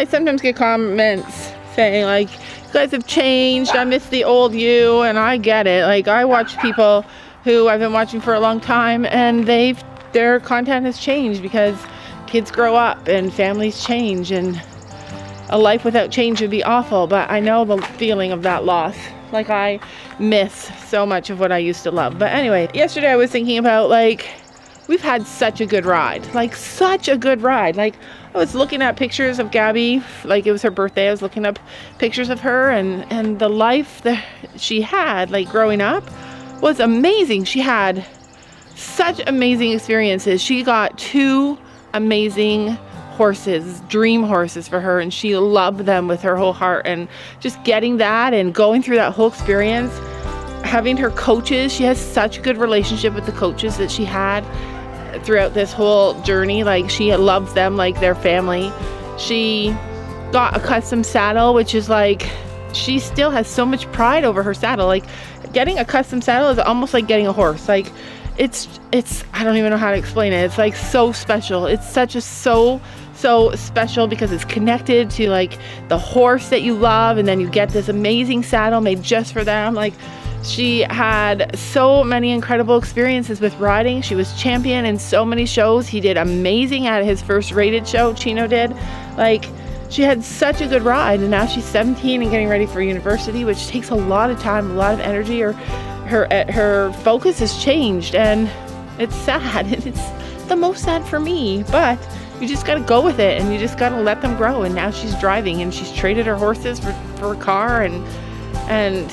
I sometimes get comments saying like, you guys have changed. I miss the old you, and I get it. Like I watch people who I've been watching for a long time, and they've their content has changed because kids grow up and families change, and a life without change would be awful. But I know the feeling of that loss. Like I miss so much of what I used to love. But anyway, yesterday I was thinking about like we've had such a good ride. Like such a good ride. Like I was looking at pictures of Gabby, like it was her birthday. I was looking up pictures of her and and the life that she had like growing up was amazing. She had such amazing experiences. She got two amazing horses, dream horses for her, and she loved them with her whole heart. And just getting that and going through that whole experience, having her coaches, she has such a good relationship with the coaches that she had throughout this whole journey. Like she loves them like they're family. She got a custom saddle, which is like she still has so much pride over her saddle. Like getting a custom saddle is almost like getting a horse. Like it's it's I don't even know how to explain it. It's like so special. It's such a so so special because it's connected to like the horse that you love and then you get this amazing saddle made just for them. Like she had so many incredible experiences with riding. She was champion in so many shows. He did amazing at his first rated show, Chino did. Like, she had such a good ride, and now she's 17 and getting ready for university, which takes a lot of time, a lot of energy. Her, her, eh, her focus has changed, and it's sad. It's the most sad for me, but you just gotta go with it, and you just gotta let them grow. And now she's driving, and she's traded her horses for, for a car, and and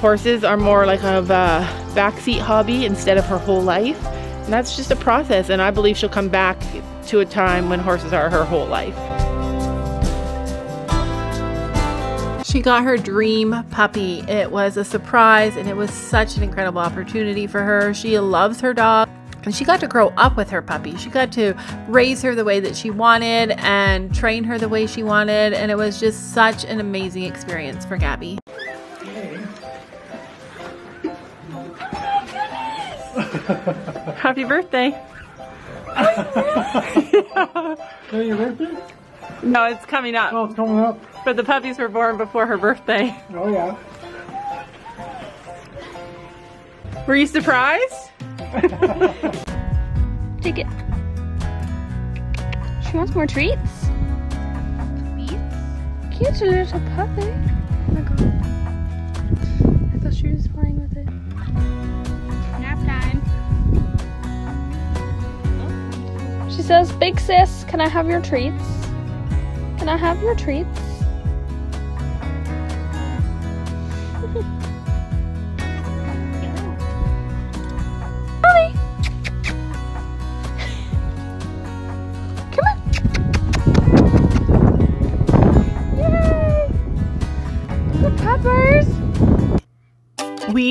Horses are more like a backseat hobby instead of her whole life. And that's just a process. And I believe she'll come back to a time when horses are her whole life. She got her dream puppy. It was a surprise and it was such an incredible opportunity for her. She loves her dog. And she got to grow up with her puppy. She got to raise her the way that she wanted and train her the way she wanted. And it was just such an amazing experience for Gabby. Happy birthday. yeah. your birthday? No, it's coming up. Oh, it's coming up. But the puppies were born before her birthday. Oh, yeah. Were you surprised? Take it. She wants more treats. Treats? Cute little puppy. Oh my god. I thought she playing with it. She says, Big sis, can I have your treats? Can I have your treats?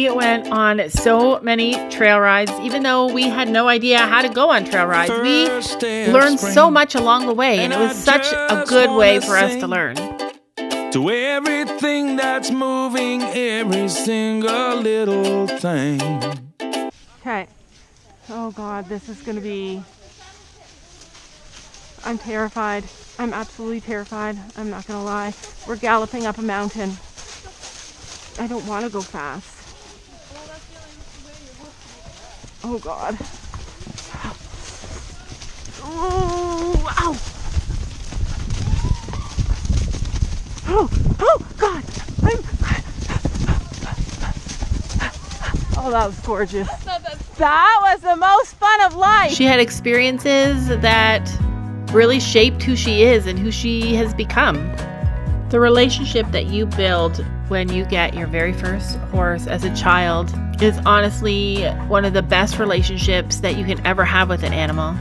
We went on so many trail rides, even though we had no idea how to go on trail rides. We learned so much along the way, and it was such a good way for us to learn. To everything that's moving, every single little thing. Okay. Oh God, this is gonna be. I'm terrified. I'm absolutely terrified. I'm not gonna lie. We're galloping up a mountain. I don't want to go fast. Oh God. Oh, ow. Oh, oh God. I'm... Oh, that was gorgeous. That was the most fun of life. She had experiences that really shaped who she is and who she has become. The relationship that you build when you get your very first horse as a child is honestly one of the best relationships that you can ever have with an animal.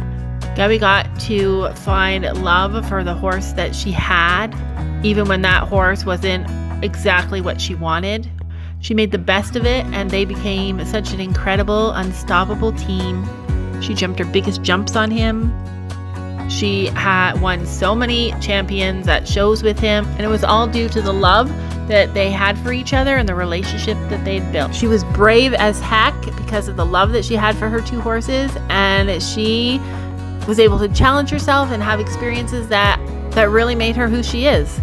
Gabby got to find love for the horse that she had, even when that horse wasn't exactly what she wanted. She made the best of it, and they became such an incredible, unstoppable team. She jumped her biggest jumps on him. She had won so many champions at shows with him, and it was all due to the love that they had for each other and the relationship that they'd built. She was brave as heck because of the love that she had for her two horses, and she was able to challenge herself and have experiences that that really made her who she is.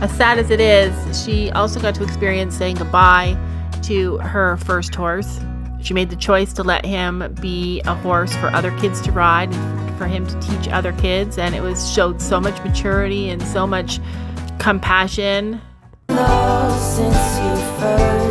As sad as it is, she also got to experience saying goodbye to her first horse. She made the choice to let him be a horse for other kids to ride for him to teach other kids and it was showed so much maturity and so much compassion. Love since you first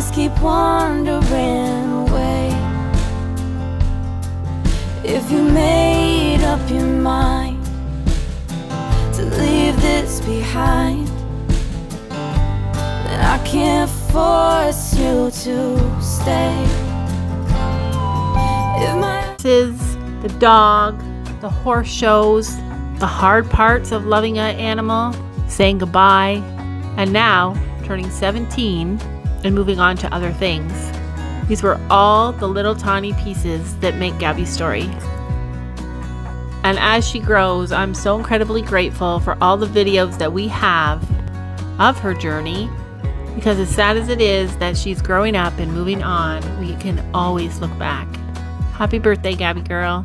Eyes keep wandering away. If you made up your mind to leave this behind, then I can't force you to stay. If my Is the dog, the horse shows, the hard parts of loving an animal, saying goodbye, and now turning 17 and moving on to other things. These were all the little tiny pieces that make Gabby's story. And as she grows, I'm so incredibly grateful for all the videos that we have of her journey because as sad as it is that she's growing up and moving on, we can always look back. Happy birthday, Gabby girl.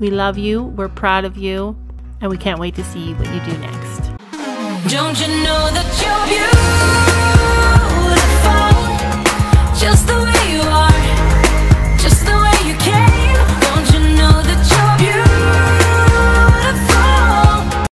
We love you, we're proud of you, and we can't wait to see what you do next. Don't you know that you're beautiful?